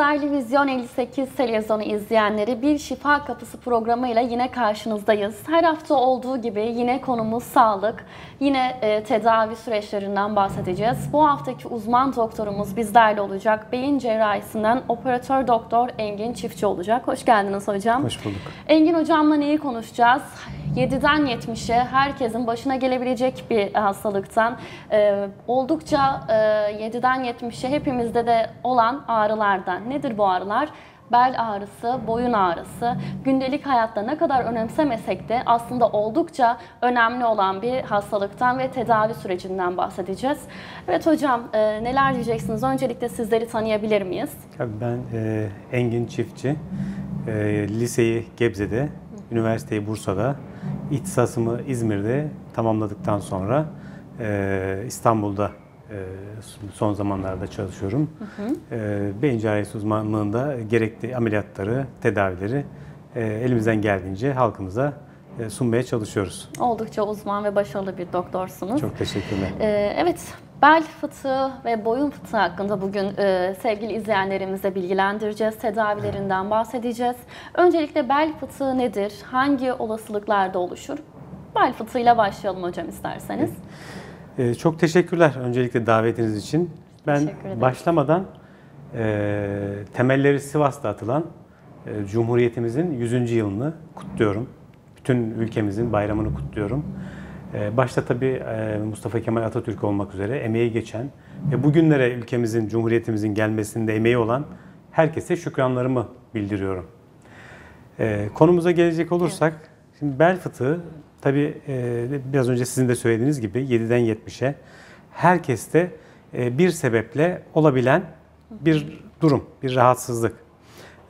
Değerli Vizyon 58 televizyonu izleyenleri bir Şifa Kapısı programıyla yine karşınızdayız. Her hafta olduğu gibi yine konumuz sağlık, yine e, tedavi süreçlerinden bahsedeceğiz. Bu haftaki uzman doktorumuz bizlerle olacak. Beyin cerrahisinden operatör doktor Engin Çiftçi olacak. Hoş geldiniz hocam. Hoş bulduk. Engin hocamla neyi konuşacağız? 7'den 70'e herkesin başına gelebilecek bir hastalıktan e, oldukça e, 7'den 70'e hepimizde de olan ağrılardan. Nedir bu ağrılar? Bel ağrısı, boyun ağrısı, gündelik hayatta ne kadar önemsemesek de aslında oldukça önemli olan bir hastalıktan ve tedavi sürecinden bahsedeceğiz. Evet hocam e, neler diyeceksiniz? Öncelikle sizleri tanıyabilir miyiz? Tabii ben e, Engin Çiftçi. E, liseyi Gebze'de, üniversiteyi Bursa'da, ihtisasımı İzmir'de tamamladıktan sonra e, İstanbul'da e, son zamanlarda çalışıyorum. Hı hı. E, beyin cerrahisi uzmanlığında gerekli ameliyatları, tedavileri e, elimizden geldiğince halkımıza e, sunmaya çalışıyoruz. Oldukça uzman ve başarılı bir doktorsunuz. Çok teşekkürler. Ee, evet, bel fıtığı ve boyun fıtığı hakkında bugün e, sevgili izleyenlerimize bilgilendireceğiz. Tedavilerinden bahsedeceğiz. Öncelikle bel fıtığı nedir? Hangi olasılıklarda oluşur? Bel fıtığıyla başlayalım hocam isterseniz. Ee, çok teşekkürler öncelikle davetiniz için. Ben başlamadan e, temelleri Sivas'ta atılan e, Cumhuriyetimizin 100. yılını kutluyorum. Bütün ülkemizin bayramını kutluyorum. E, başta tabii e, Mustafa Kemal Atatürk olmak üzere emeği geçen ve bugünlere ülkemizin, Cumhuriyetimizin gelmesinde emeği olan herkese şükranlarımı bildiriyorum. E, konumuza gelecek olursak, şimdi bel fıtığı tabii e, biraz önce sizin de söylediğiniz gibi 7'den 70'e herkeste e, bir sebeple olabilen bir durum, bir rahatsızlık.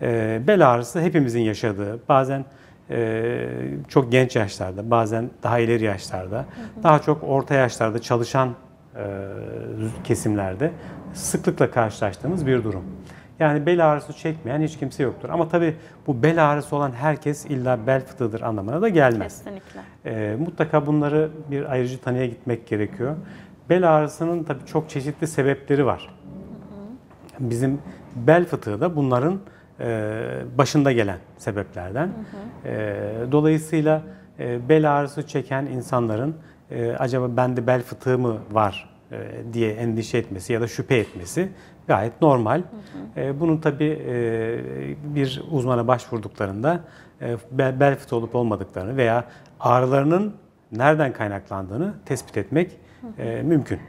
E, bel ağrısı hepimizin yaşadığı, bazen e, çok genç yaşlarda, bazen daha ileri yaşlarda, hı hı. daha çok orta yaşlarda çalışan e, kesimlerde sıklıkla karşılaştığımız bir durum. Yani bel ağrısı çekmeyen hiç kimse yoktur. Ama tabii bu bel ağrısı olan herkes illa bel fıtığıdır anlamına da gelmez. Kesinlikle. E, mutlaka bunları bir ayrıcı tanıya gitmek gerekiyor. Bel ağrısının tabii çok çeşitli sebepleri var. Hı hı. Bizim bel fıtığı da bunların başında gelen sebeplerden. Hı hı. E, dolayısıyla e, bel ağrısı çeken insanların acaba bende bel fıtığı mı var diye endişe etmesi ya da şüphe etmesi gayet normal. Hı hı. Bunun tabi bir uzmana başvurduklarında bel fıtığı olup olmadıklarını veya ağrılarının nereden kaynaklandığını tespit etmek hı hı. mümkün.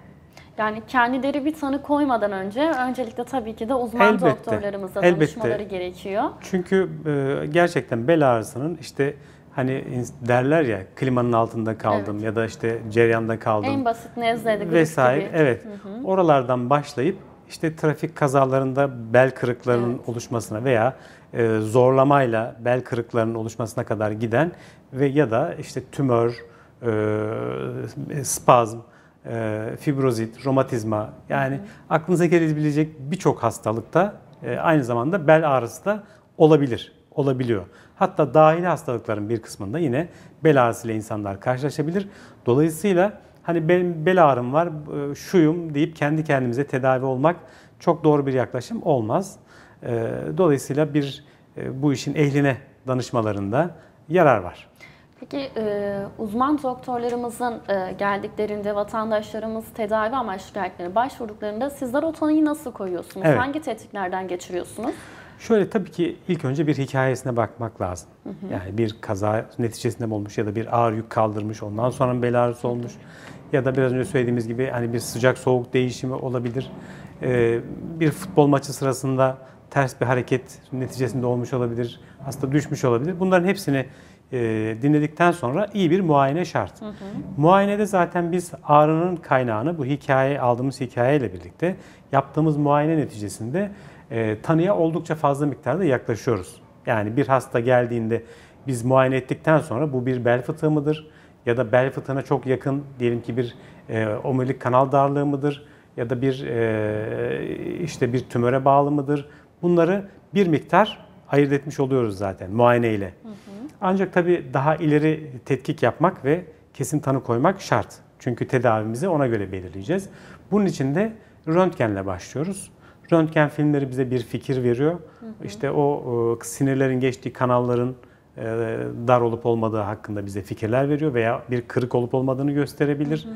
Yani kendileri bir tanı koymadan önce öncelikle tabii ki de uzman elbette, doktorlarımızla danışmaları elbette. gerekiyor. Çünkü e, gerçekten bel ağrısının işte hani derler ya klimanın altında kaldım evet. ya da işte ceryanda kaldım. En basit nezle vesaire. Gibi. Evet. Hı hı. Oralardan başlayıp işte trafik kazalarında bel kırıklarının evet. oluşmasına veya e, zorlamayla bel kırıklarının oluşmasına kadar giden ve ya da işte tümör, e, spazm e, fibrozit, romatizma yani hı hı. aklınıza gelebilecek birçok hastalıkta e, aynı zamanda bel ağrısı da olabilir, olabiliyor. Hatta dahili hastalıkların bir kısmında yine bel ağrısıyla insanlar karşılaşabilir. Dolayısıyla hani benim bel ağrım var, e, şuyum deyip kendi kendimize tedavi olmak çok doğru bir yaklaşım olmaz. E, dolayısıyla bir e, bu işin ehline danışmalarında yarar var. Peki e, uzman doktorlarımızın e, geldiklerinde vatandaşlarımız tedavi amaçlı geldiklerinde başvurduklarında sizler o tanıyı nasıl koyuyorsunuz? Evet. Hangi tetkiklerden geçiriyorsunuz? Şöyle tabii ki ilk önce bir hikayesine bakmak lazım. Hı hı. Yani bir kaza neticesinde mi olmuş ya da bir ağır yük kaldırmış ondan sonra bel ağrısı olmuş. Ya da biraz önce söylediğimiz gibi hani bir sıcak soğuk değişimi olabilir. Ee, bir futbol maçı sırasında ters bir hareket neticesinde olmuş olabilir. Hasta düşmüş olabilir. Bunların hepsini e, dinledikten sonra iyi bir muayene şart. Hı hı. Muayenede zaten biz ağrının kaynağını bu hikaye aldığımız hikayeyle birlikte yaptığımız muayene neticesinde e, tanıya oldukça fazla miktarda yaklaşıyoruz. Yani bir hasta geldiğinde biz muayene ettikten sonra bu bir bel fıtığı mıdır? Ya da bel fıtığına çok yakın diyelim ki bir e, omurilik kanal darlığı mıdır? Ya da bir e, işte bir tümöre bağlı mıdır? Bunları bir miktar ayırt etmiş oluyoruz zaten muayeneyle. Hı hı. Ancak tabii daha ileri tetkik yapmak ve kesin tanı koymak şart. Çünkü tedavimizi ona göre belirleyeceğiz. Bunun için de röntgenle başlıyoruz. Röntgen filmleri bize bir fikir veriyor. İşte o e, sinirlerin geçtiği kanalların e, dar olup olmadığı hakkında bize fikirler veriyor veya bir kırık olup olmadığını gösterebilir.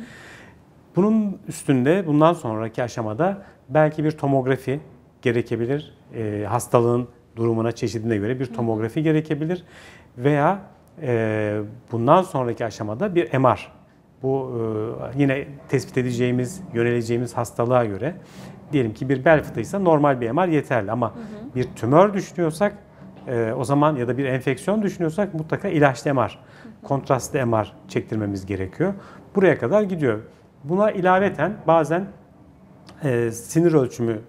Bunun üstünde bundan sonraki aşamada belki bir tomografi gerekebilir. E, hastalığın durumuna, çeşidine göre bir tomografi gerekebilir. Veya e, bundan sonraki aşamada bir MR. Bu e, yine tespit edeceğimiz, yöneleceğimiz hastalığa göre diyelim ki bir bel fıtığıysa normal bir MR yeterli ama bir tümör düşünüyorsak e, o zaman ya da bir enfeksiyon düşünüyorsak mutlaka ilaçlı MR, kontrastlı MR çektirmemiz gerekiyor. Buraya kadar gidiyor. Buna ilaveten bazen e, sinir ölçümü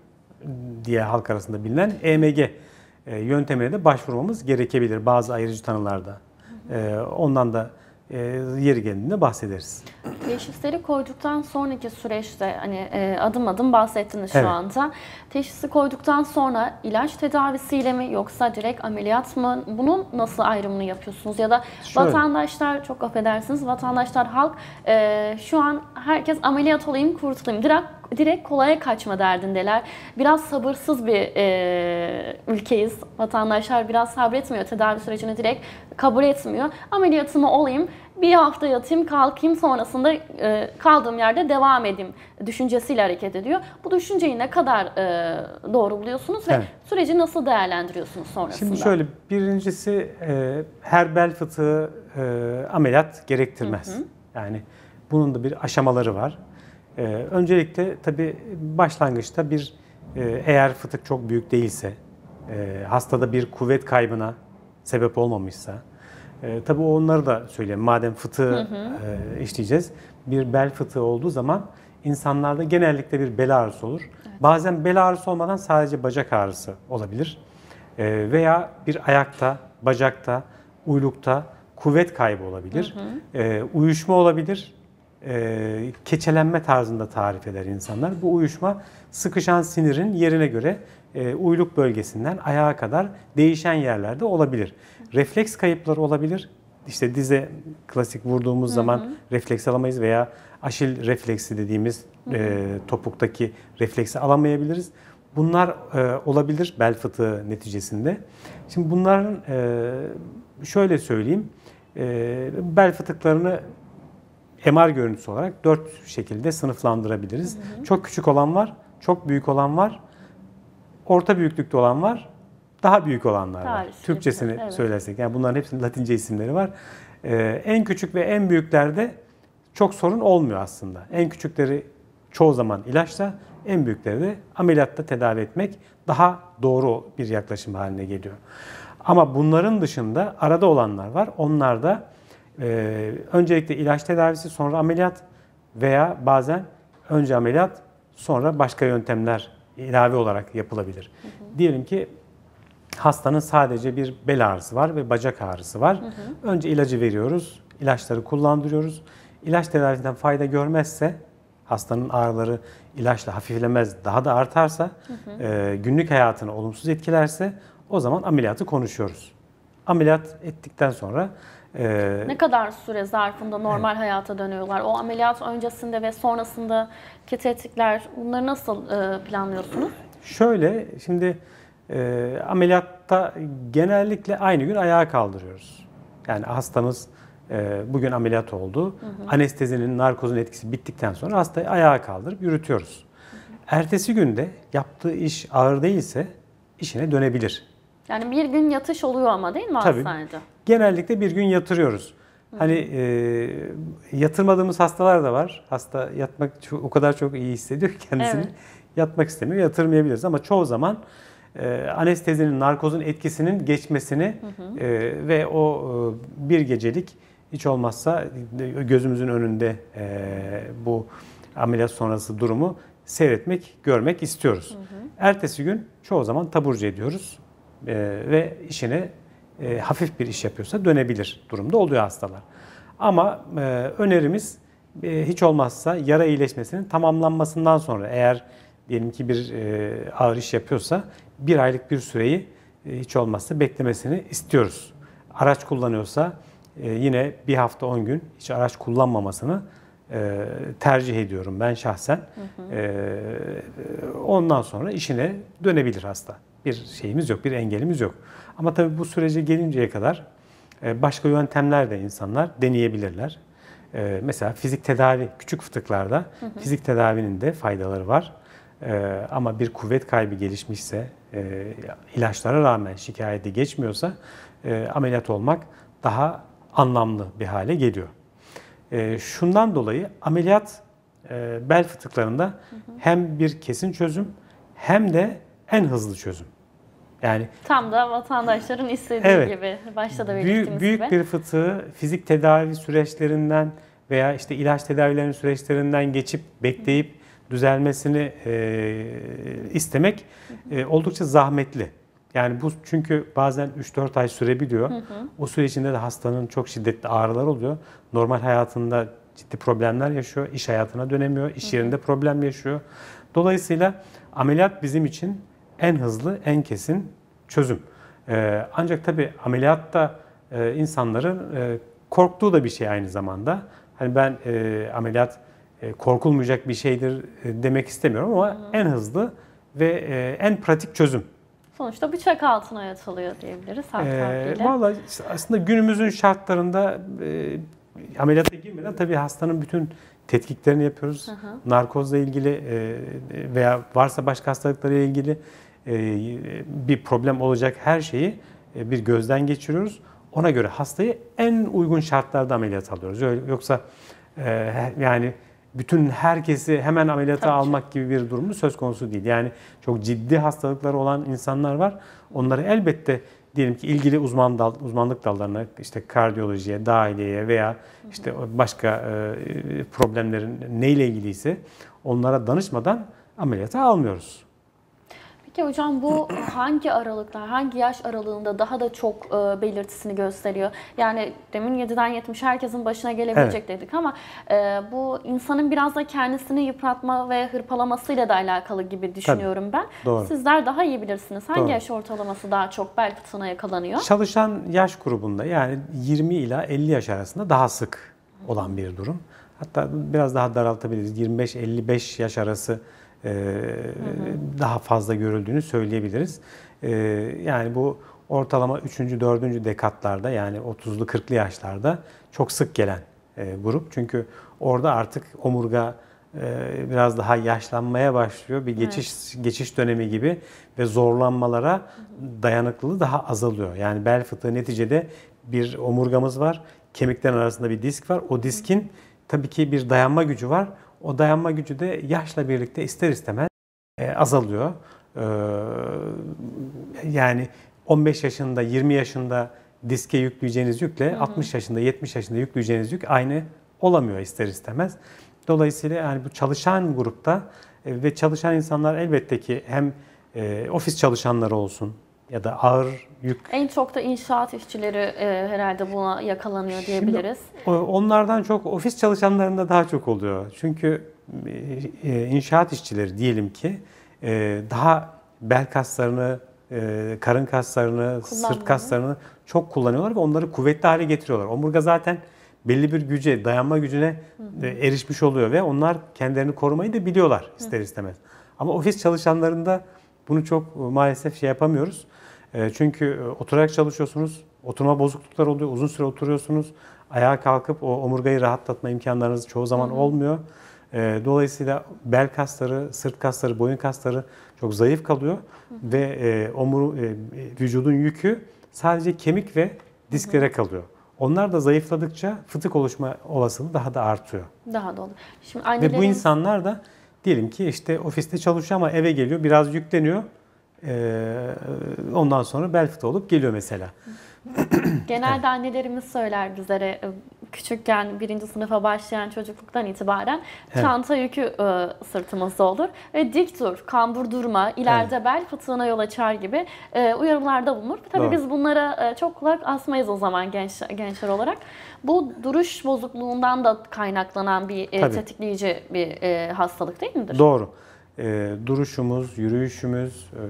diye halk arasında bilinen EMG e, yöntemine de başvurmamız gerekebilir bazı ayrıcı tanılarda. E, ondan da e, yeri geldiğinde bahsederiz. Teşhisleri koyduktan sonraki süreçte hani e, adım adım bahsettiniz şu Evet. anda. Teşhisi koyduktan sonra ilaç tedavisiyle mi yoksa direkt ameliyat mı? Bunun nasıl ayrımını yapıyorsunuz? Ya da Şöyle. vatandaşlar çok affedersiniz vatandaşlar halk e, şu an herkes ameliyat olayım kurtulayım. Direkt direkt kolaya kaçma derdindeler. Biraz sabırsız bir e, ülkeyiz. Vatandaşlar biraz sabretmiyor. Tedavi sürecini direkt kabul etmiyor. Ameliyatımı olayım, bir hafta yatayım, kalkayım sonrasında e, kaldığım yerde devam edeyim düşüncesiyle hareket ediyor. Bu düşünceyi ne kadar e, doğru buluyorsunuz ve Evet. süreci nasıl değerlendiriyorsunuz sonrasında? Şimdi şöyle birincisi e, her bel fıtığı e, ameliyat gerektirmez. Yani bunun da bir aşamaları var. E, öncelikle tabii başlangıçta bir e, eğer fıtık çok büyük değilse, e, hastada bir kuvvet kaybına sebep olmamışsa, e, tabii onları da söyleyeyim. Madem fıtığı e, işleyeceğiz, bir bel fıtığı olduğu zaman insanlarda genellikle bir bel ağrısı olur. Bazen bel ağrısı olmadan sadece bacak ağrısı olabilir. E, veya bir ayakta, bacakta, uylukta kuvvet kaybı olabilir. E, uyuşma olabilir. E, keçelenme tarzında tarif eder insanlar. Bu uyuşma sıkışan sinirin yerine göre e, uyluk bölgesinden ayağa kadar değişen yerlerde olabilir. Refleks kayıpları olabilir. İşte dize klasik vurduğumuz zaman refleks alamayız veya aşil refleksi dediğimiz e, topuktaki refleksi alamayabiliriz. Bunlar e, olabilir bel fıtığı neticesinde. Şimdi bunların e, şöyle söyleyeyim, e, bel fıtıklarını MR görüntüsü olarak dört şekilde sınıflandırabiliriz. Çok küçük olan var, çok büyük olan var, orta büyüklükte olan var, daha büyük olanlar var. Tarih Türkçesini evet. söylersek. Yani bunların hepsinin Latince isimleri var. Ee, en küçük ve en büyüklerde çok sorun olmuyor aslında. En küçükleri çoğu zaman ilaçla, en büyükleri de ameliyatta tedavi etmek daha doğru bir yaklaşım haline geliyor. Ama bunların dışında arada olanlar var. Onlar da e, öncelikle ilaç tedavisi sonra ameliyat veya bazen önce ameliyat sonra başka yöntemler ilave olarak yapılabilir. Diyelim ki hastanın sadece bir bel ağrısı var ve bacak ağrısı var. Önce ilacı veriyoruz, ilaçları kullandırıyoruz. İlaç tedavisinden fayda görmezse, hastanın ağrıları ilaçla hafiflemez, daha da artarsa, e, günlük hayatını olumsuz etkilerse o zaman ameliyatı konuşuyoruz. Ameliyat ettikten sonra e, Ne kadar süre zarfında normal hayata dönüyorlar? O ameliyat öncesinde ve sonrasındaki tetkikler bunları nasıl e, planlıyorsunuz? Şöyle, şimdi e, ameliyatta genellikle aynı gün ayağa kaldırıyoruz. Yani hastamız e, bugün ameliyat oldu. Anestezinin, narkozun etkisi bittikten sonra hastayı ayağa kaldırıp yürütüyoruz. Ertesi günde yaptığı iş ağır değilse işine dönebilir. Yani bir gün yatış oluyor ama değil mi Tabii. hastanede? Genellikle bir gün yatırıyoruz. Hani e, yatırmadığımız hastalar da var. Hasta yatmak çok- o kadar çok iyi hissediyor ki kendisini. Evet. Yatmak istemiyor, yatırmayabiliriz ama çoğu zaman e, anestezinin, narkozun etkisinin geçmesini e, ve o e, bir gecelik hiç olmazsa e, gözümüzün önünde e, bu ameliyat sonrası durumu seyretmek, görmek istiyoruz. Ertesi gün çoğu zaman taburcu ediyoruz e, ve işine e, hafif bir iş yapıyorsa dönebilir durumda oluyor hastalar. Ama e, önerimiz e, hiç olmazsa yara iyileşmesinin tamamlanmasından sonra eğer diyelim ki bir e, ağır iş yapıyorsa bir aylık bir süreyi e, hiç olmazsa beklemesini istiyoruz. Araç kullanıyorsa e, yine bir hafta 10 gün hiç araç kullanmamasını e, tercih ediyorum ben şahsen. Hı hı. E, ondan sonra işine dönebilir hasta. Bir şeyimiz yok, bir engelimiz yok. Ama tabii bu sürece gelinceye kadar e, başka yöntemler de insanlar deneyebilirler. E, mesela fizik tedavi, küçük fıtıklarda hı hı. fizik tedavinin de faydaları var. E, ama bir kuvvet kaybı gelişmişse, ilaçlara rağmen şikayeti geçmiyorsa ameliyat olmak daha anlamlı bir hale geliyor. Şundan dolayı ameliyat bel fıtıklarında hı hı. hem bir kesin çözüm hem de en hızlı çözüm. Yani tam da vatandaşların istediği evet, gibi başta da belirttiğimiz büyük, büyük gibi. bir fıtığı fizik tedavi süreçlerinden veya işte ilaç tedavilerinin süreçlerinden geçip bekleyip düzelmesini e, istemek e, oldukça zahmetli. Yani bu çünkü bazen 3-4 ay sürebiliyor. Hı hı. O süre içinde de hastanın çok şiddetli ağrılar oluyor. Normal hayatında ciddi problemler yaşıyor. İş hayatına dönemiyor. İş yerinde problem yaşıyor. Dolayısıyla ameliyat bizim için en hızlı, en kesin çözüm. Ee, ancak tabii ameliyatta e, insanların e, korktuğu da bir şey aynı zamanda. Hani ben e, ameliyat e, korkulmayacak bir şeydir e, demek istemiyorum ama hı en hızlı ve e, en pratik çözüm. Sonuçta bıçak altına yatılıyor diyebiliriz halk ee, Valla aslında günümüzün şartlarında e, ameliyata girmeden tabii hastanın bütün tetkiklerini yapıyoruz. Hı hı. Narkozla ilgili e, veya varsa başka hastalıklarla ilgili bir problem olacak her şeyi e, bir gözden geçiriyoruz. Ona göre hastayı en uygun şartlarda ameliyat alıyoruz. Yoksa e, yani bütün herkesi hemen ameliyata Tabii almak gibi bir durumu söz konusu değil. Yani çok ciddi hastalıkları olan insanlar var. Onları elbette diyelim ki ilgili uzman dal, uzmanlık dallarına işte kardiyolojiye, dahiliyeye veya işte başka e, problemlerin neyle ilgiliyse onlara danışmadan ameliyata almıyoruz. Peki hocam bu hangi aralıklar, hangi yaş aralığında daha da çok e, belirtisini gösteriyor? Yani demin 7'den 70 herkesin başına gelebilecek evet. dedik ama e, bu insanın biraz da kendisini yıpratma ve hırpalamasıyla da alakalı gibi düşünüyorum Tabii. ben. Doğru. Sizler daha iyi bilirsiniz. Hangi Doğru. yaş ortalaması daha çok bel fıtığına yakalanıyor? Çalışan yaş grubunda yani 20 ila 50 yaş arasında daha sık olan bir durum. Hatta biraz daha daraltabiliriz. 25-55 yaş arası daha fazla görüldüğünü söyleyebiliriz. Yani bu ortalama 3. 4. dekatlarda yani 30'lu 40'lı yaşlarda çok sık gelen grup. Çünkü orada artık omurga biraz daha yaşlanmaya başlıyor. Bir geçiş evet. geçiş dönemi gibi ve zorlanmalara dayanıklılığı daha azalıyor. Yani bel fıtığı neticede bir omurgamız var. Kemiklerin arasında bir disk var. O diskin tabii ki bir dayanma gücü var. O dayanma gücü de yaşla birlikte ister istemez e, azalıyor. E, yani 15 yaşında, 20 yaşında diske yükleyeceğiniz yükle hı hı. 60 yaşında, 70 yaşında yükleyeceğiniz yük aynı olamıyor ister istemez. Dolayısıyla yani bu çalışan grupta e, ve çalışan insanlar elbette ki hem e, ofis çalışanları olsun ya da ağır yük. En çok da inşaat işçileri e, herhalde buna yakalanıyor diyebiliriz. Şimdi, onlardan çok ofis çalışanlarında daha çok oluyor. Çünkü e, inşaat işçileri diyelim ki e, daha bel kaslarını, e, karın kaslarını, sırt kaslarını çok kullanıyorlar ve onları kuvvetli hale getiriyorlar. Omurga zaten belli bir güce, dayanma gücüne hı hı. erişmiş oluyor ve onlar kendilerini korumayı da biliyorlar ister istemez. Ama ofis çalışanlarında bunu çok maalesef şey yapamıyoruz. Çünkü oturarak çalışıyorsunuz, oturma bozukluklar oluyor, uzun süre oturuyorsunuz. Ayağa kalkıp o omurgayı rahatlatma imkanlarınız çoğu zaman olmuyor. Ee, dolayısıyla bel kasları, sırt kasları, boyun kasları çok zayıf kalıyor ve e, omur e, vücudun yükü sadece kemik ve disklere kalıyor. Onlar da zayıfladıkça fıtık oluşma olasılığı daha da artıyor. Daha da olur. Şimdi annelerimiz... Ve bu insanlar da diyelim ki işte ofiste çalışıyor ama eve geliyor, biraz yükleniyor. Ee, ondan sonra bel fıtığı olup geliyor mesela. Genelde annelerimiz söyler bizlere küçükken birinci sınıfa başlayan çocukluktan itibaren evet. çanta yükü e, sırtımızda olur. Ve dik dur, kambur durma, ileride evet. bel fıtığına yol açar gibi e, uyarılarda bulunur. Tabii Doğru. biz bunlara e, çok kulak asmayız o zaman genç, gençler olarak. Bu duruş bozukluğundan da kaynaklanan bir e, tetikleyici bir e, hastalık değil midir? Doğru. E, duruşumuz, yürüyüşümüz, e,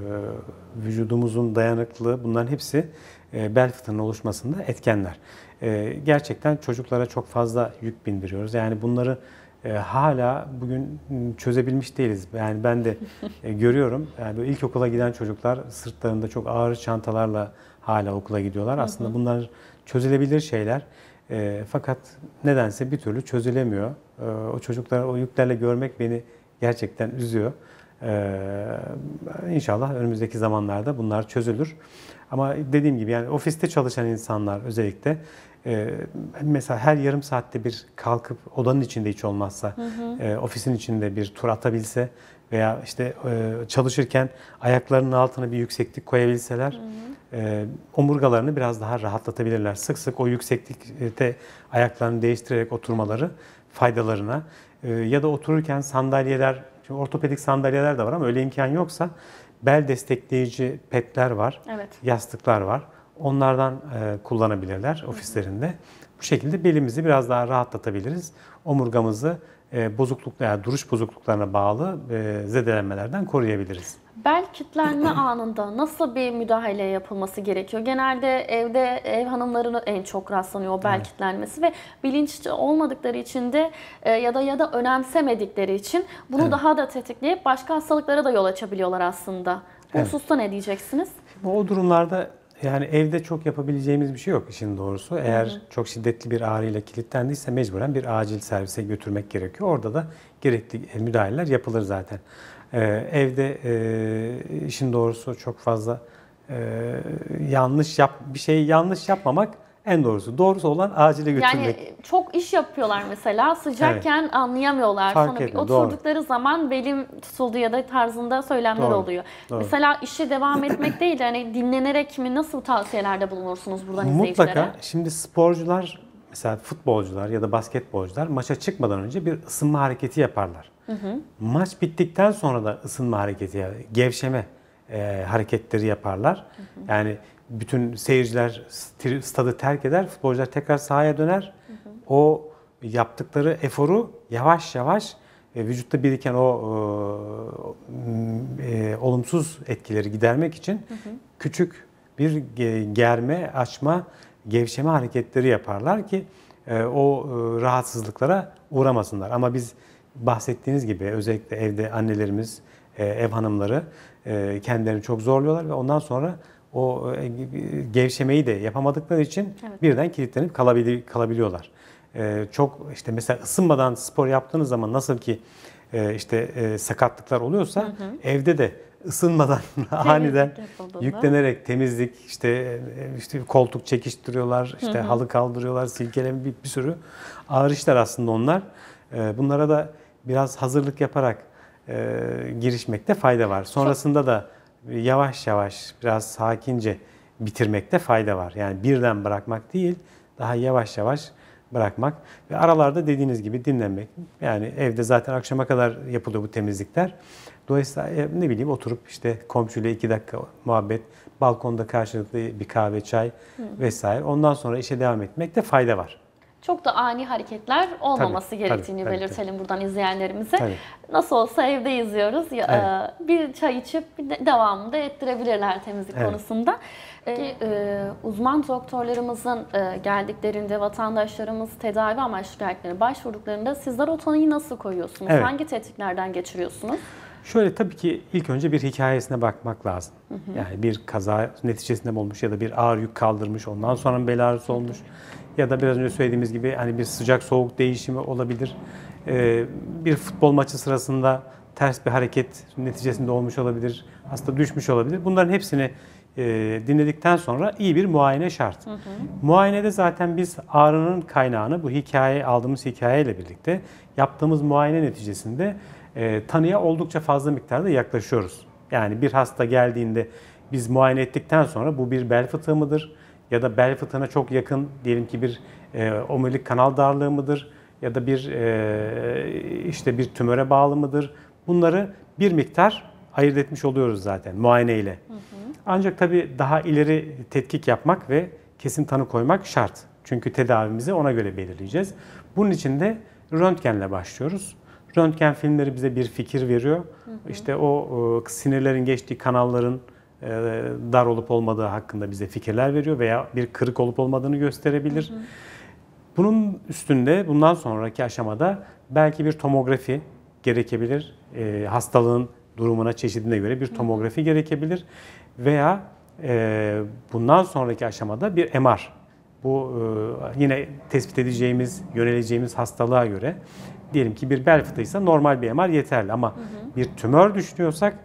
vücudumuzun dayanıklılığı bunların hepsi e, bel fıtığının oluşmasında etkenler. E, gerçekten çocuklara çok fazla yük bindiriyoruz. Yani bunları e, hala bugün çözebilmiş değiliz. Yani ben de e, görüyorum. Yani böyle ilkokula giden çocuklar sırtlarında çok ağır çantalarla hala okula gidiyorlar. Aslında bunlar çözülebilir şeyler. E, fakat nedense bir türlü çözülemiyor. E, o çocukları o yüklerle görmek beni gerçekten üzüyor. E, inşallah önümüzdeki zamanlarda bunlar çözülür. Ama dediğim gibi yani ofiste çalışan insanlar özellikle e, mesela her yarım saatte bir kalkıp odanın içinde hiç olmazsa hı hı. E, ofisin içinde bir tur atabilse veya işte e, çalışırken ayaklarının altına bir yükseklik koyabilseler hı hı. E, omurgalarını biraz daha rahatlatabilirler. Sık sık o yükseklikte ayaklarını değiştirerek oturmaları faydalarına ya da otururken sandalyeler, şimdi ortopedik sandalyeler de var ama öyle imkan yoksa bel destekleyici petler var, evet. yastıklar var. Onlardan e, kullanabilirler ofislerinde. Bu şekilde belimizi biraz daha rahatlatabiliriz. Omurgamızı bozukluk yani duruş bozukluklarına bağlı e, zedelenmelerden koruyabiliriz. Bel kitlenme anında nasıl bir müdahale yapılması gerekiyor? Genelde evde ev hanımlarına en çok rastlanıyor o bel evet. kitlenmesi ve bilinçli olmadıkları için de e, ya da ya da önemsemedikleri için bunu evet. daha da tetikleyip başka hastalıklara da yol açabiliyorlar aslında. Bu evet. hususta ne diyeceksiniz? O durumlarda yani evde çok yapabileceğimiz bir şey yok işin doğrusu. Eğer hı hı. çok şiddetli bir ağrıyla kilitlendiyse mecburen bir acil servise götürmek gerekiyor. Orada da gerekli e, müdahaleler yapılır zaten. Ee, evde e, işin doğrusu çok fazla e, yanlış yap bir şeyi yanlış yapmamak en doğrusu. Doğrusu olan acile götürmek. Yani çok iş yapıyorlar mesela sıcakken evet. anlayamıyorlar. Fark Sonra etmiyor, oturdukları doğru. zaman belim tutuldu ya da tarzında söylemler doğru, oluyor. Doğru. Mesela işe devam etmek değil yani dinlenerek mi nasıl tavsiyelerde bulunursunuz buradan Mutlaka. izleyicilere? Mutlaka. Şimdi sporcular mesela futbolcular ya da basketbolcular maça çıkmadan önce bir ısınma hareketi yaparlar. Hı hı. Maç bittikten sonra da ısınma hareketi, gevşeme e, hareketleri yaparlar. Hı hı. Yani bütün seyirciler stadı terk eder, futbolcular tekrar sahaya döner. Hı hı. O yaptıkları eforu yavaş yavaş e, vücutta biriken o e, e, olumsuz etkileri gidermek için hı hı. küçük bir germe, açma, gevşeme hareketleri yaparlar ki e, o e, rahatsızlıklara uğramasınlar. Ama biz bahsettiğiniz gibi özellikle evde annelerimiz, e, ev hanımları e, kendilerini çok zorluyorlar ve ondan sonra o e, gevşemeyi de yapamadıkları için evet. birden kilitlenip kalabili kalabiliyorlar. E, çok işte mesela ısınmadan spor yaptığınız zaman nasıl ki e, işte sakatlıklar oluyorsa hı hı. evde de ısınmadan aniden yüklenerek temizlik işte işte koltuk çekiştiriyorlar, işte hı hı. halı kaldırıyorlar, silkeleme bir, bir sürü ağır işler aslında onlar. Bunlara da biraz hazırlık yaparak girişmekte fayda var. Sonrasında da yavaş yavaş biraz sakince bitirmekte fayda var. Yani birden bırakmak değil, daha yavaş yavaş bırakmak ve aralarda dediğiniz gibi dinlenmek. Yani evde zaten akşama kadar yapılıyor bu temizlikler. Dolayısıyla e, ne bileyim oturup işte komşuyla iki dakika muhabbet, balkonda karşılıklı bir kahve, çay vesaire. Ondan sonra işe devam etmekte fayda var çok da ani hareketler olmaması tabii, gerektiğini tabii, belirtelim tabii. buradan izleyenlerimize. Tabii. Nasıl olsa evde izliyoruz. Evet. E, bir çay içip devamında ettirebilirler temizlik evet. konusunda. E, uzman doktorlarımızın geldiklerinde vatandaşlarımız tedavi amaçlı geldiklerinde başvurduklarında sizler o tanıyı nasıl koyuyorsunuz? Evet. Hangi tetiklerden geçiriyorsunuz? Şöyle tabii ki ilk önce bir hikayesine bakmak lazım. Hı hı. Yani bir kaza neticesinde olmuş ya da bir ağır yük kaldırmış, ondan sonra bel ağrısı olmuş. Ya da biraz önce söylediğimiz gibi hani bir sıcak soğuk değişimi olabilir. Ee, bir futbol maçı sırasında ters bir hareket neticesinde olmuş olabilir. Hasta düşmüş olabilir. Bunların hepsini e, dinledikten sonra iyi bir muayene şart. Hı hı. Muayenede zaten biz ağrının kaynağını bu hikaye aldığımız hikayeyle birlikte yaptığımız muayene neticesinde e, tanıya oldukça fazla miktarda yaklaşıyoruz. Yani bir hasta geldiğinde biz muayene ettikten sonra bu bir bel fıtığı mıdır? Ya da bel fıtığına çok yakın diyelim ki bir e, omurilik kanal darlığı mıdır ya da bir e, işte bir tümöre bağlı mıdır? Bunları bir miktar ayırt etmiş oluyoruz zaten muayene ile. Hı hı. Ancak tabii daha ileri tetkik yapmak ve kesin tanı koymak şart. Çünkü tedavimizi ona göre belirleyeceğiz. Bunun için de röntgenle başlıyoruz. Röntgen filmleri bize bir fikir veriyor. Hı hı. İşte o, o sinirlerin geçtiği kanalların e, dar olup olmadığı hakkında bize fikirler veriyor veya bir kırık olup olmadığını gösterebilir. Hı hı. Bunun üstünde bundan sonraki aşamada belki bir tomografi gerekebilir. E, hastalığın durumuna, çeşidine göre bir tomografi gerekebilir. Veya e, bundan sonraki aşamada bir MR. Bu e, yine tespit edeceğimiz, yöneleceğimiz hastalığa göre diyelim ki bir bel fıtığıysa normal bir MR yeterli ama hı hı. bir tümör düşünüyorsak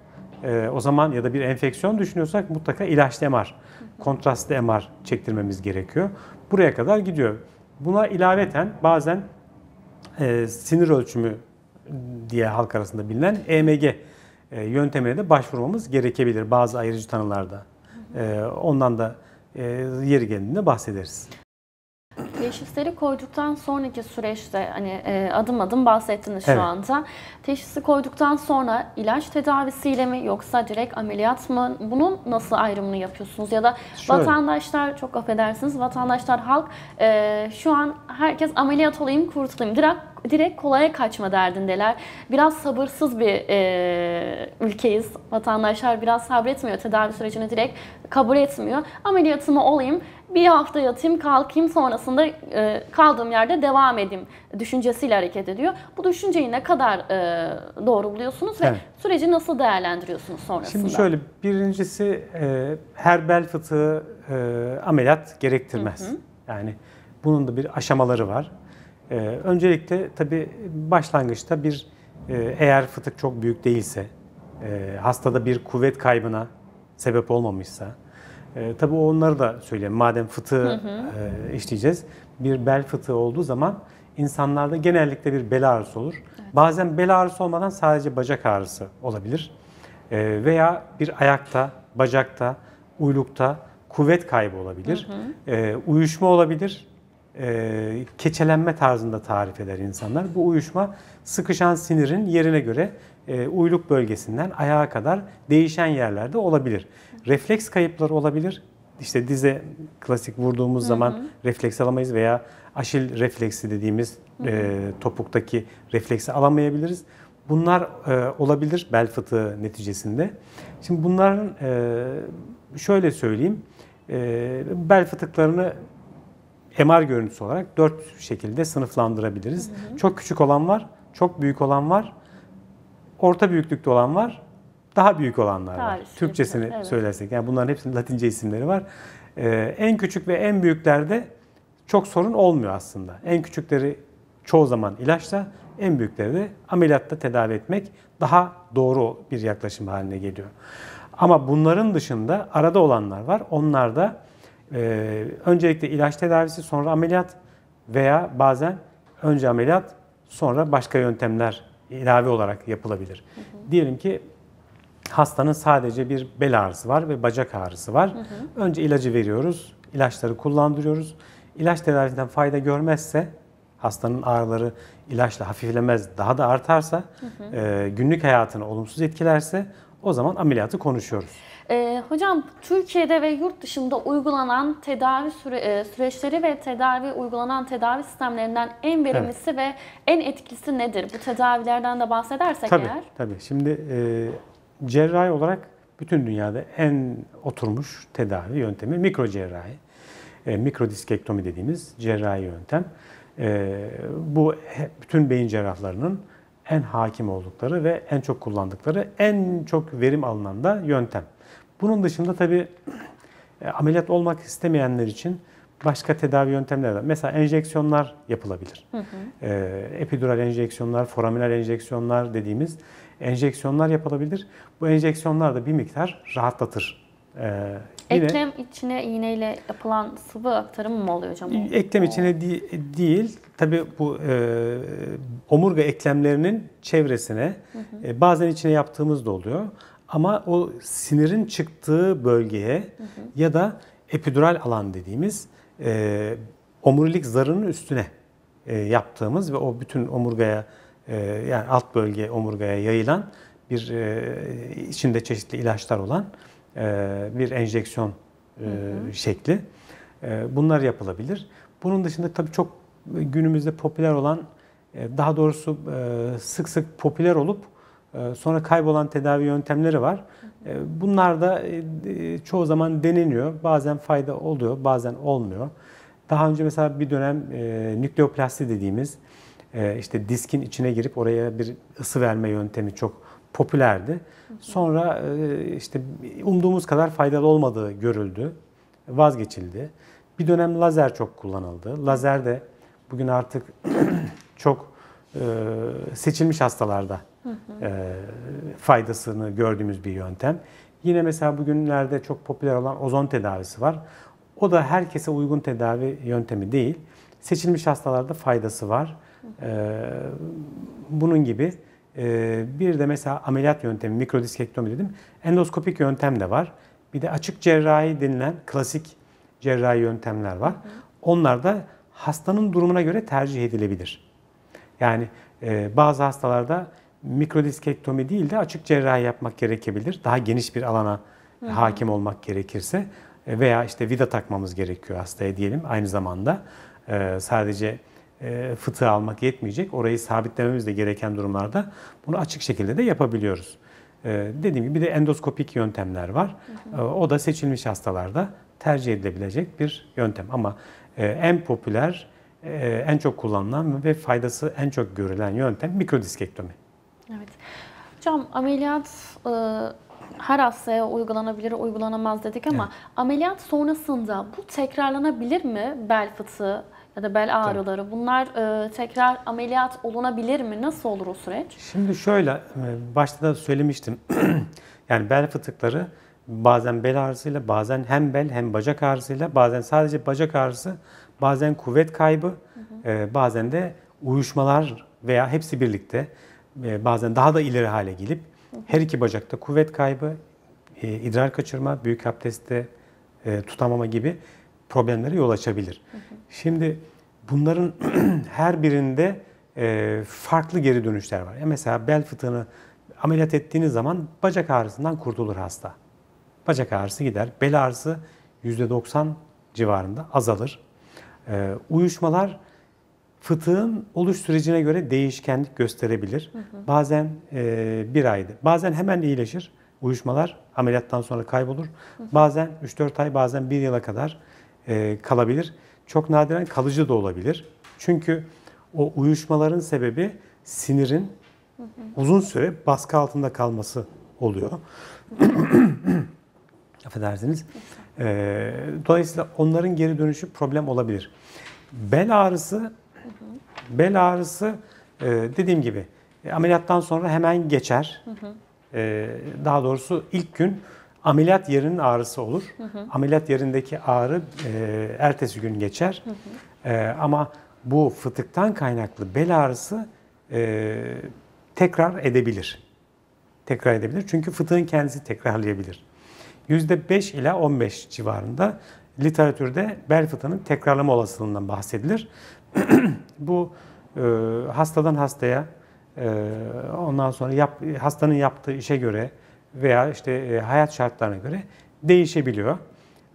e, o zaman ya da bir enfeksiyon düşünüyorsak mutlaka ilaçlı MR, kontrastlı MR çektirmemiz gerekiyor. Buraya kadar gidiyor. Buna ilaveten bazen e, sinir ölçümü diye halk arasında bilinen EMG e, yöntemine de başvurmamız gerekebilir bazı ayrıcı tanılarda. E, ondan da e, yeri geldiğinde bahsederiz. Teşhisleri koyduktan sonraki süreçte hani e, adım adım bahsettiniz şu evet. anda. Teşhisi koyduktan sonra ilaç tedavisiyle mi yoksa direkt ameliyat mı? Bunun nasıl ayrımını yapıyorsunuz? Ya da Şöyle. vatandaşlar çok affedersiniz vatandaşlar halk e, şu an herkes ameliyat olayım kurtulayım. Direkt direkt kolaya kaçma derdindeler. Biraz sabırsız bir e, ülkeyiz. Vatandaşlar biraz sabretmiyor. Tedavi sürecini direkt kabul etmiyor. Ameliyatımı olayım, bir hafta yatayım, kalkayım sonrasında e, kaldığım yerde devam edeyim düşüncesiyle hareket ediyor. Bu düşünceyi ne kadar e, doğru buluyorsunuz ve evet. süreci nasıl değerlendiriyorsunuz sonrasında? Şimdi şöyle, birincisi e, her bel fıtığı e, ameliyat gerektirmez. Hı hı. Yani bunun da bir aşamaları var. Ee, öncelikle tabi başlangıçta bir e, eğer fıtık çok büyük değilse, e, hastada bir kuvvet kaybına sebep olmamışsa, e, tabi onları da söyleyeyim. Madem fıtığı hı hı. E, işleyeceğiz, bir bel fıtığı olduğu zaman insanlarda genellikle bir bel ağrısı olur. Evet. Bazen bel ağrısı olmadan sadece bacak ağrısı olabilir. E, veya bir ayakta, bacakta, uylukta kuvvet kaybı olabilir. Hı hı. E, uyuşma olabilir e, keçelenme tarzında tarif eder insanlar. Bu uyuşma sıkışan sinirin yerine göre e, uyluk bölgesinden ayağa kadar değişen yerlerde olabilir. Refleks kayıpları olabilir. İşte dize klasik vurduğumuz hı hı. zaman refleks alamayız veya aşil refleksi dediğimiz. E, topuktaki refleksi alamayabiliriz. Bunlar e, olabilir bel fıtığı neticesinde. Şimdi bunların e, şöyle söyleyeyim. E, bel fıtıklarını MR görüntüsü olarak dört şekilde sınıflandırabiliriz. Hı hı. Çok küçük olan var, çok büyük olan var, orta büyüklükte olan var, daha büyük olanlar var. Tarih, Türkçesini evet. söylersek. Yani bunların hepsinin Latince isimleri var. Ee, en küçük ve en büyüklerde çok sorun olmuyor aslında. En küçükleri çoğu zaman ilaçla, en büyükleri de ameliyatta tedavi etmek daha doğru bir yaklaşım haline geliyor. Ama bunların dışında arada olanlar var. Onlar da ee, öncelikle ilaç tedavisi, sonra ameliyat veya bazen önce ameliyat, sonra başka yöntemler ilave olarak yapılabilir. Hı hı. Diyelim ki hastanın sadece bir bel ağrısı var ve bacak ağrısı var. Hı hı. Önce ilacı veriyoruz, ilaçları kullandırıyoruz. İlaç tedavisinden fayda görmezse, hastanın ağrıları ilaçla hafiflemez, daha da artarsa, hı hı. E, günlük hayatını olumsuz etkilerse o zaman ameliyatı konuşuyoruz. Ee, hocam Türkiye'de ve yurt dışında uygulanan tedavi süre, e, süreçleri ve tedavi uygulanan tedavi sistemlerinden en verimlisi evet. ve en etkilisi nedir? Bu tedavilerden de bahsedersek tabii, eğer. Tabii. Şimdi e, cerrahi olarak bütün dünyada en oturmuş tedavi yöntemi mikro cerrahi. E, mikrodiskektomi dediğimiz cerrahi yöntem. E, bu bütün beyin cerrahlarının en hakim oldukları ve en çok kullandıkları, en çok verim alınan da yöntem. Bunun dışında tabii e, ameliyat olmak istemeyenler için başka tedavi yöntemleri var. Mesela enjeksiyonlar yapılabilir. Hı hı. E, epidural enjeksiyonlar, foraminal enjeksiyonlar dediğimiz enjeksiyonlar yapılabilir. Bu enjeksiyonlar da bir miktar rahatlatır. Ee, yine, eklem içine iğneyle yapılan sıvı aktarımı mı oluyor hocam? Eklem içine di, değil. Tabii bu e, omurga eklemlerinin çevresine hı hı. E, bazen içine yaptığımız da oluyor. Ama o sinirin çıktığı bölgeye hı hı. ya da epidural alan dediğimiz e, omurilik zarının üstüne e, yaptığımız ve o bütün omurgaya e, yani alt bölge omurgaya yayılan bir e, içinde çeşitli ilaçlar olan e, bir enjeksiyon e, hı hı. şekli. E, bunlar yapılabilir. Bunun dışında tabii çok günümüzde popüler olan e, daha doğrusu e, sık sık popüler olup sonra kaybolan tedavi yöntemleri var. Ee, bunlar da e, çoğu zaman deneniyor. Bazen fayda oluyor, bazen olmuyor. Daha önce mesela bir dönem e, nükleoplasti dediğimiz e, işte diskin içine girip oraya bir ısı verme yöntemi çok popülerdi. Sonra e, işte umduğumuz kadar faydalı olmadığı görüldü, vazgeçildi. Bir dönem lazer çok kullanıldı. Lazer de bugün artık çok e, seçilmiş hastalarda e, faydasını gördüğümüz bir yöntem. Yine mesela bugünlerde çok popüler olan ozon tedavisi var. O da herkese uygun tedavi yöntemi değil. Seçilmiş hastalarda faydası var. E, bunun gibi e, bir de mesela ameliyat yöntemi, mikrodiskektomi dedim. Endoskopik yöntem de var. Bir de açık cerrahi denilen klasik cerrahi yöntemler var. Onlar da hastanın durumuna göre tercih edilebilir. Yani e, bazı hastalarda mikrodiskektomi değil de açık cerrahi yapmak gerekebilir. Daha geniş bir alana hı hı. hakim olmak gerekirse e, veya işte vida takmamız gerekiyor hastaya diyelim aynı zamanda. E, sadece e, fıtığı almak yetmeyecek. Orayı sabitlememiz de gereken durumlarda bunu açık şekilde de yapabiliyoruz. E, dediğim gibi bir de endoskopik yöntemler var. Hı hı. O da seçilmiş hastalarda tercih edilebilecek bir yöntem. Ama e, en popüler, e, en çok kullanılan ve faydası en çok görülen yöntem mikrodiskektomi. Evet. Hocam ameliyat e, her hastaya uygulanabilir, uygulanamaz dedik ama evet. ameliyat sonrasında bu tekrarlanabilir mi bel fıtığı ya da bel ağrıları? Tabii. Bunlar e, tekrar ameliyat olunabilir mi? Nasıl olur o süreç? Şimdi şöyle, e, başta da söylemiştim. yani bel fıtıkları bazen bel ağrısıyla, bazen hem bel hem bacak ağrısıyla, bazen sadece bacak ağrısı, bazen kuvvet kaybı, hı hı. E, bazen de uyuşmalar veya hepsi birlikte bazen daha da ileri hale gelip her iki bacakta kuvvet kaybı, e, idrar kaçırma, büyük abdestte e, tutamama gibi problemlere yol açabilir. Şimdi bunların her birinde farklı geri dönüşler var. Ya mesela bel fıtığını ameliyat ettiğiniz zaman bacak ağrısından kurtulur hasta. Bacak ağrısı gider. Bel ağrısı %90 civarında azalır. Uyuşmalar fıtığın oluş sürecine göre değişkenlik gösterebilir. Hı hı. Bazen e, bir ayda, bazen hemen iyileşir. Uyuşmalar ameliyattan sonra kaybolur. Hı hı. Bazen 3-4 ay, bazen 1 yıla kadar e, kalabilir. Çok nadiren kalıcı da olabilir. Çünkü o uyuşmaların sebebi sinirin hı hı. uzun süre baskı altında kalması oluyor. Affedersiniz. E, dolayısıyla onların geri dönüşü problem olabilir. Bel ağrısı Bel ağrısı e, dediğim gibi e, ameliyattan sonra hemen geçer. Hı hı. E, daha doğrusu ilk gün ameliyat yerinin ağrısı olur. Hı hı. Ameliyat yerindeki ağrı ertesi gün geçer. Hı hı. Ama bu fıtıktan kaynaklı bel ağrısı tekrar edebilir. Tekrar edebilir. Çünkü fıtığın kendisi tekrarlayabilir. %5 ila 15 civarında literatürde bel fıtığının tekrarlama olasılığından bahsedilir. Bu e, hastadan hastaya e, ondan sonra yap, hastanın yaptığı işe göre veya işte e, hayat şartlarına göre değişebiliyor.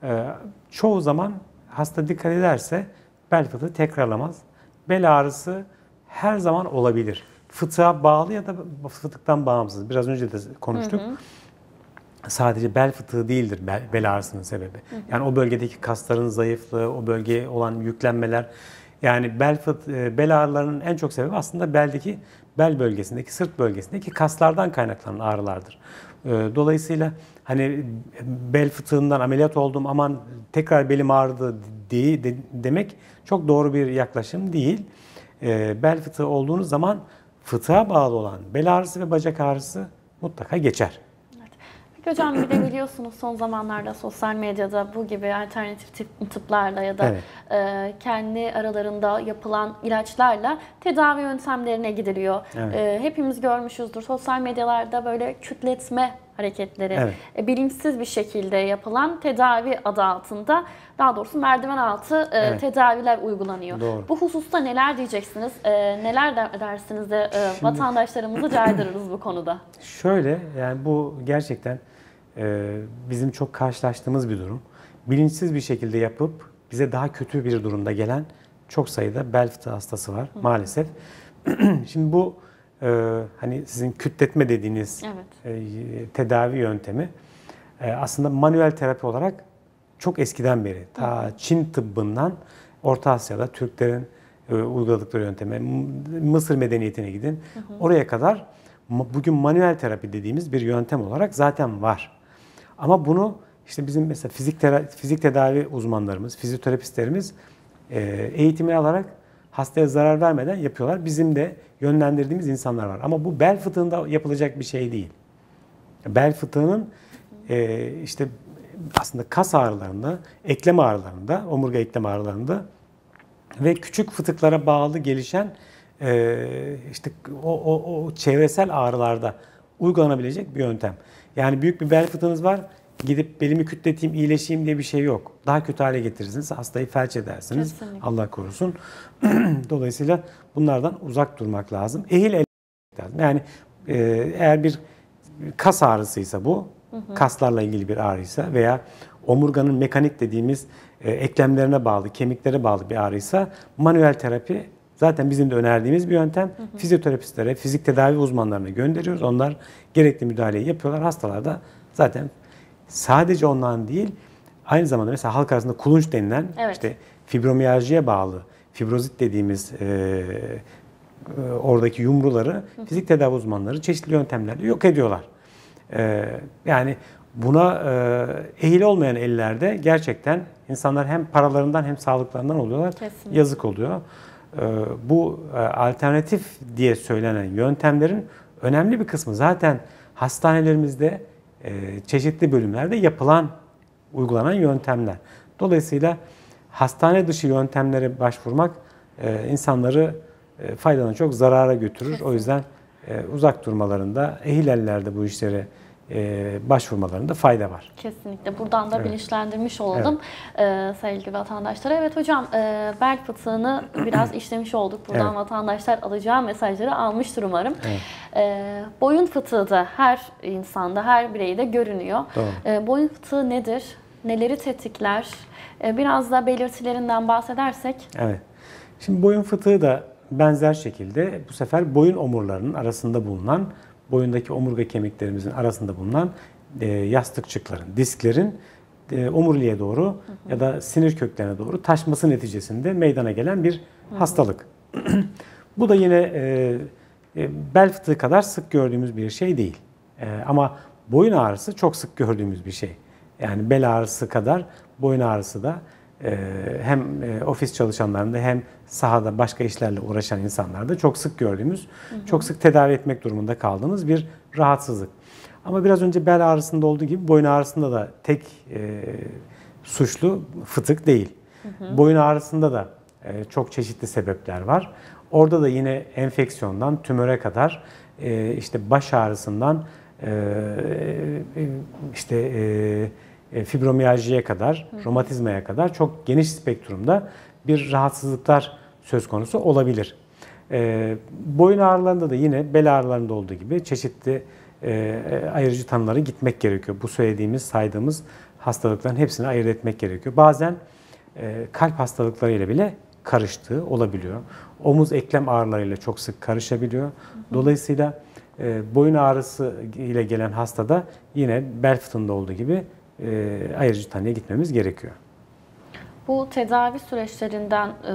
E, çoğu zaman hasta dikkat ederse bel fıtığı tekrarlamaz. Bel ağrısı her zaman olabilir. Fıtığa bağlı ya da fıtıktan bağımsız. Biraz önce de konuştuk. Hı hı sadece bel fıtığı değildir bel, bel ağrısının sebebi. Hı hı. Yani o bölgedeki kasların zayıflığı, o bölgeye olan yüklenmeler yani bel, fıt, e, bel ağrılarının en çok sebebi aslında beldeki bel bölgesindeki, sırt bölgesindeki kaslardan kaynaklanan ağrılardır. E, dolayısıyla hani bel fıtığından ameliyat oldum aman tekrar belim ağrıdı diye de, demek çok doğru bir yaklaşım değil. E, bel fıtığı olduğunuz zaman fıtığa bağlı olan bel ağrısı ve bacak ağrısı mutlaka geçer. Hocam bir de biliyorsunuz son zamanlarda sosyal medyada bu gibi alternatif tip, tıplarla ya da evet. e, kendi aralarında yapılan ilaçlarla tedavi yöntemlerine gidiliyor. Evet. E, hepimiz görmüşüzdür sosyal medyalarda böyle kütletme hareketleri evet. e, bilinçsiz bir şekilde yapılan tedavi adı altında daha doğrusu merdiven altı e, evet. tedaviler uygulanıyor. Doğru. Bu hususta neler diyeceksiniz? E, neler dersiniz de e, Şimdi... vatandaşlarımızı caydırırız bu konuda? Şöyle yani bu gerçekten bizim çok karşılaştığımız bir durum. Bilinçsiz bir şekilde yapıp bize daha kötü bir durumda gelen çok sayıda bel fıtığı hastası var Hı. maalesef. Şimdi bu e, hani sizin kütletme dediğiniz evet. e, tedavi yöntemi e, aslında manuel terapi olarak çok eskiden beri ta Çin tıbbından Orta Asya'da Türklerin e, uyguladıkları yönteme, Mısır medeniyetine gidin. Hı hı. Oraya kadar bugün manuel terapi dediğimiz bir yöntem olarak zaten var. Ama bunu işte bizim mesela fizik, fizik tedavi uzmanlarımız, fizyoterapistlerimiz e, eğitimini alarak hastaya zarar vermeden yapıyorlar. Bizim de yönlendirdiğimiz insanlar var. Ama bu bel fıtığında yapılacak bir şey değil. Bel fıtığının e, işte aslında kas ağrılarında, eklem ağrılarında, omurga eklem ağrılarında ve küçük fıtıklara bağlı gelişen e, işte o, o, o çevresel ağrılarda uygulanabilecek bir yöntem. Yani büyük bir bel fıtığınız var, gidip belimi kütleteyim, iyileşeyim diye bir şey yok. Daha kötü hale getirirsiniz, hastayı felç edersiniz. Kesinlikle. Allah korusun. Dolayısıyla bunlardan uzak durmak lazım. Ehil el lazım. Yani e, eğer bir kas ağrısıysa bu, hı hı. kaslarla ilgili bir ağrıysa veya omurganın mekanik dediğimiz e, eklemlerine bağlı, kemiklere bağlı bir ağrıysa manuel terapi zaten bizim de önerdiğimiz bir yöntem. Hı hı. Fizyoterapistlere, fizik tedavi uzmanlarına gönderiyoruz. Onlar gerekli müdahaleyi yapıyorlar. Hastalarda zaten sadece ondan değil, aynı zamanda mesela halk arasında kulunç denilen evet. işte fibromiyaljiye bağlı fibrozit dediğimiz e, e, oradaki yumruları fizik tedavi uzmanları çeşitli yöntemlerle yok ediyorlar. E, yani buna e, ehil olmayan ellerde gerçekten insanlar hem paralarından hem sağlıklarından oluyorlar. Kesinlikle. Yazık oluyor. E, bu e, alternatif diye söylenen yöntemlerin önemli bir kısmı zaten hastanelerimizde e, çeşitli bölümlerde yapılan, uygulanan yöntemler. Dolayısıyla hastane dışı yöntemlere başvurmak e, insanları faydadan çok zarara götürür. O yüzden uzak durmalarında, ehil ellerde bu işlere e, başvurmalarında fayda var. Kesinlikle. Buradan da evet. bilinçlendirmiş oldum evet. e, sevgili vatandaşlara. Evet hocam e, bel fıtığını biraz işlemiş olduk. Buradan evet. vatandaşlar alacağı mesajları almıştır umarım. Evet. E, boyun fıtığı da her insanda, her bireyde görünüyor. E, boyun fıtığı nedir? Neleri tetikler? E, biraz da belirtilerinden bahsedersek. Evet. Şimdi boyun fıtığı da benzer şekilde bu sefer boyun omurlarının arasında bulunan, boyundaki omurga kemiklerimizin arasında bulunan e, yastıkçıkların, disklerin e, omuriliğe doğru hı hı. ya da sinir köklerine doğru taşması neticesinde meydana gelen bir hı hı. hastalık. bu da yine e, e, bel fıtığı kadar sık gördüğümüz bir şey değil. E, ama boyun ağrısı çok sık gördüğümüz bir şey. Yani bel ağrısı kadar boyun ağrısı da hem e, ofis çalışanlarında hem sahada başka işlerle uğraşan insanlarda çok sık gördüğümüz, hı hı. çok sık tedavi etmek durumunda kaldığımız bir rahatsızlık. Ama biraz önce bel ağrısında olduğu gibi boyun ağrısında da tek e, suçlu fıtık değil. Hı hı. Boyun ağrısında da e, çok çeşitli sebepler var. Orada da yine enfeksiyondan tümöre kadar e, işte baş ağrısından e, e işte e, fibromiyaljiye kadar, romatizmaya kadar çok geniş spektrumda bir rahatsızlıklar söz konusu olabilir. E, boyun ağrılarında da yine bel ağrılarında olduğu gibi çeşitli e, ayırıcı tanıları gitmek gerekiyor. Bu söylediğimiz, saydığımız hastalıkların hepsini ayırt etmek gerekiyor. Bazen kalp hastalıklarıyla bile karıştığı olabiliyor. Omuz eklem ağrılarıyla çok sık karışabiliyor. Dolayısıyla boyun ağrısı ile gelen hastada yine bel fıtığında olduğu gibi e, ayırıcı tanıya gitmemiz gerekiyor. Bu tedavi süreçlerinden e,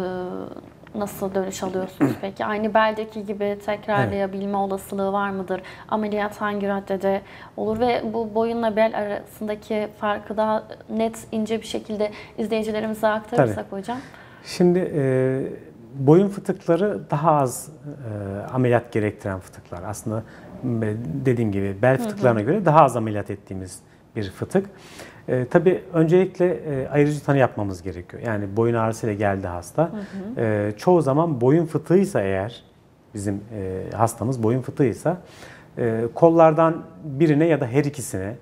nasıl dönüş alıyorsunuz peki? Aynı beldeki gibi tekrarlayabilme evet. olasılığı var mıdır? Ameliyat hangi raddede olur ve bu boyunla bel arasındaki farkı daha net, ince bir şekilde izleyicilerimize aktarırsak Tabii. hocam? Şimdi e, boyun fıtıkları daha az e, ameliyat gerektiren fıtıklar. Aslında dediğim gibi bel fıtıklarına hı hı. göre daha az ameliyat ettiğimiz bir fıtık. E, tabii öncelikle e, ayırıcı tanı yapmamız gerekiyor. Yani boyun ağrısıyla geldi hasta. Hı hı. E, çoğu zaman boyun fıtığıysa eğer bizim e, hastamız boyun fıtığıysa e, kollardan birine ya da her ikisine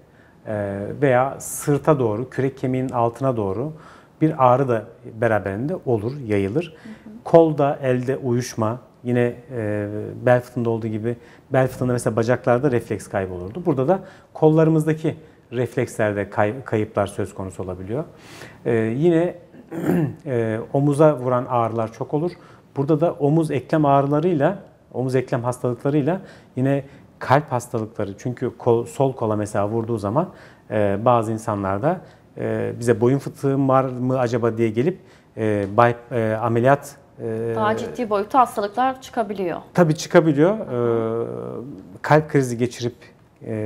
e, veya sırta doğru, kürek kemiğinin altına doğru bir ağrı da beraberinde olur, yayılır. Hı hı. Kolda, elde uyuşma, yine e, bel fıtığında olduğu gibi bel fıtığında mesela bacaklarda refleks kaybı olurdu. Burada da kollarımızdaki reflekslerde kay, kayıplar söz konusu olabiliyor. Ee, yine e, omuza vuran ağrılar çok olur. Burada da omuz eklem ağrılarıyla, omuz eklem hastalıklarıyla yine kalp hastalıkları çünkü kol, sol kola mesela vurduğu zaman e, bazı insanlarda e, bize boyun fıtığı var mı acaba diye gelip e, bay, e, ameliyat e, Daha ciddi boyutta hastalıklar çıkabiliyor. tabii çıkabiliyor. E, kalp krizi geçirip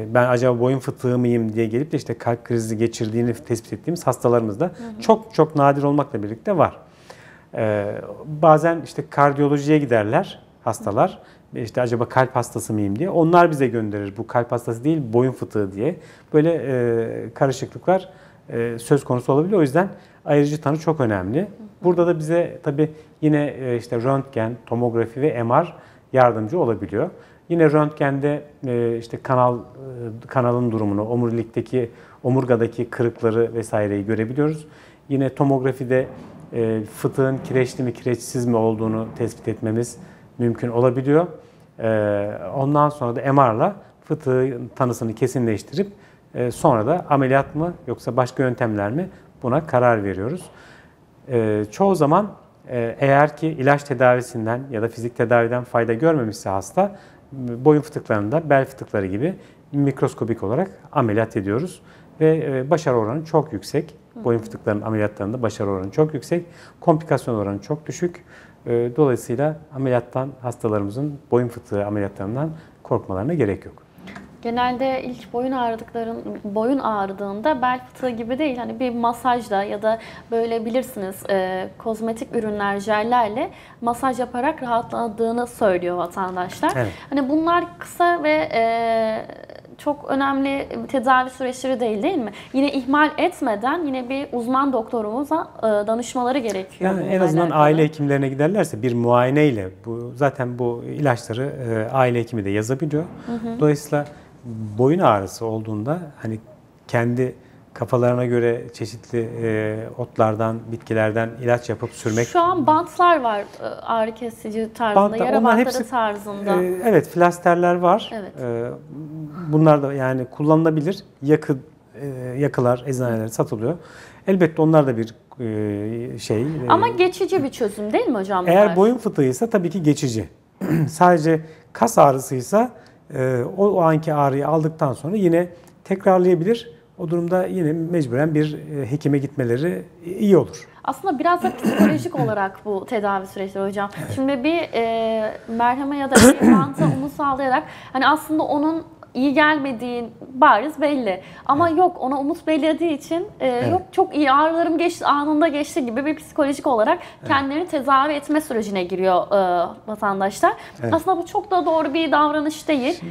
ben acaba boyun fıtığı mıyım diye gelip de işte kalp krizi geçirdiğini tespit ettiğimiz hastalarımız da çok çok nadir olmakla birlikte var. E, bazen işte kardiyolojiye giderler hastalar. İşte acaba kalp hastası mıyım diye. Onlar bize gönderir. Bu kalp hastası değil, boyun fıtığı diye. Böyle e, karışıklıklar e, söz konusu olabiliyor. O yüzden ayırıcı tanı çok önemli. Burada da bize tabii yine e, işte röntgen, tomografi ve MR yardımcı olabiliyor. Yine röntgende e, işte kanal e, kanalın durumunu, omurilikteki omurgadaki kırıkları vesaireyi görebiliyoruz. Yine tomografide e, fıtığın kireçli mi kireçsiz mi olduğunu tespit etmemiz mümkün olabiliyor. E, ondan sonra da MR'la fıtığın tanısını kesinleştirip sonra da ameliyat mı yoksa başka yöntemler mi buna karar veriyoruz. Çoğu zaman eğer ki ilaç tedavisinden ya da fizik tedaviden fayda görmemişse hasta boyun fıtıklarında bel fıtıkları gibi mikroskobik olarak ameliyat ediyoruz ve e, başarı oranı çok yüksek. Boyun fıtıklarının ameliyatlarında başarı oranı çok yüksek. Komplikasyon oranı çok düşük. E, Dolayısıyla ameliyattan hastalarımızın boyun fıtığı ameliyatlarından korkmalarına gerek yok. Genelde ilk boyun ağrıdıkların boyun ağrıdığında bel fıtığı gibi değil hani bir masajla ya da böyle bilirsiniz e, kozmetik ürünler jellerle masaj yaparak rahatladığını söylüyor vatandaşlar. Evet. Hani bunlar kısa ve e, çok önemli tedavi süreçleri değil değil mi? Yine ihmal etmeden yine bir uzman doktorumuza e, danışmaları gerekiyor. Yani en azından alakalı. aile hekimlerine giderlerse bir muayeneyle bu zaten bu ilaçları e, aile hekimi de yazabiliyor. Dolayısıyla boyun ağrısı olduğunda hani kendi kafalarına göre çeşitli e, otlardan, bitkilerden ilaç yapıp sürmek Şu an bantlar var e, ağrı kesici tarzında, Bantlar, yara bantları hepsi- tarzında. Ee, evet, flasterler var. Evet. Ee, bunlar da yani kullanılabilir. Yakı e, yakılar eczanelerde satılıyor. Elbette onlar da bir e, şey. Ama e, geçici bir çözüm değil mi hocam? eğer bunlar? boyun fıtığıysa tabii ki geçici. Sadece kas ağrısıysa e, o, o anki ağrıyı aldıktan sonra yine tekrarlayabilir. O durumda yine mecburen bir e, hekime gitmeleri iyi olur. Aslında biraz da psikolojik olarak bu tedavi süreçleri hocam. Şimdi bir e, merheme ya da bir manta umut sağlayarak hani aslında onun iyi gelmediği bariz belli. Ama yok ona umut belirlediği için e, yok çok iyi ağrılarım geçti anında geçti gibi bir psikolojik olarak kendilerini tedavi etme sürecine giriyor e, vatandaşlar. Evet. Aslında bu çok da doğru bir davranış değil.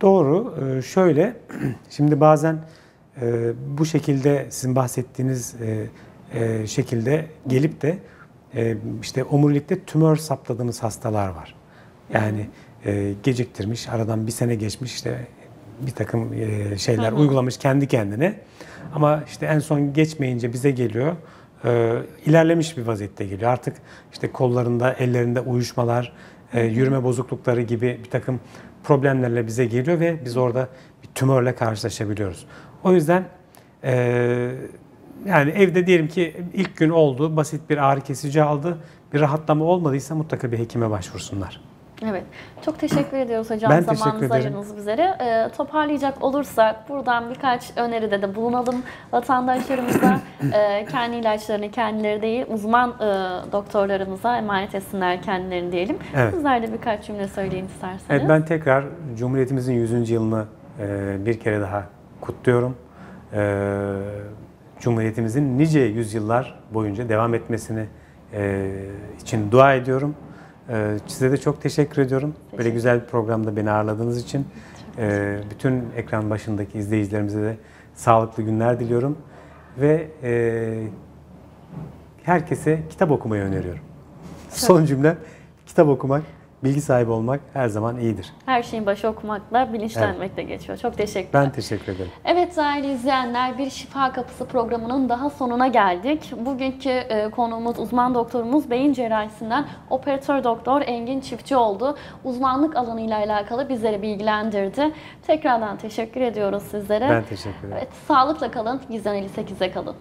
Doğru. Ee, Şöyle, şimdi bazen e, bu şekilde sizin bahsettiğiniz e, e, şekilde gelip de e, işte omurilikte tümör saptadığımız hastalar var. Yani e, geciktirmiş, aradan bir sene geçmiş işte bir takım e, şeyler uygulamış kendi kendine. Ama işte en son geçmeyince bize geliyor. E, ilerlemiş bir vaziyette geliyor. Artık işte kollarında, ellerinde uyuşmalar, e, yürüme bozuklukları gibi bir takım problemlerle bize geliyor ve biz orada bir tümörle karşılaşabiliyoruz. O yüzden e, yani evde diyelim ki ilk gün oldu, basit bir ağrı kesici aldı, bir rahatlama olmadıysa mutlaka bir hekime başvursunlar. Evet. Çok teşekkür ediyoruz hocam Ben zamanınızı ayırdığınız üzere. Ee, toparlayacak olursak buradan birkaç öneride de bulunalım vatandaşlarımıza. Ee, kendi ilaçlarını kendileri değil uzman e, doktorlarımıza emanet etsinler kendilerini diyelim. Evet. Sizler de birkaç cümle söyleyin isterseniz. Evet ben tekrar Cumhuriyetimizin 100. yılını e, bir kere daha kutluyorum. E, Cumhuriyetimizin nice yüzyıllar boyunca devam etmesini e, için dua ediyorum. E, size de çok teşekkür ediyorum. Böyle Teşekkür güzel bir programda beni ağırladığınız için. E, bütün ekran başındaki izleyicilerimize de sağlıklı günler diliyorum. Ve e, herkese kitap okumayı öneriyorum. Son cümlem kitap okumak, bilgi sahibi olmak her zaman iyidir. Her şeyin başı okumakla bilinçlenmekle geçiyor. Çok teşekkürler. Ben teşekkür ederim. Evet değerli izleyenler bir Şifa Kapısı programının daha sonuna geldik. Bugünkü e, konuğumuz uzman doktorumuz beyin cerrahisinden operatör doktor Engin Çiftçi oldu. Uzmanlık alanıyla alakalı bizleri bilgilendirdi. Tekrardan teşekkür ediyoruz sizlere. Ben teşekkür ederim. Evet, sağlıkla kalın, Gizem 58'e kalın.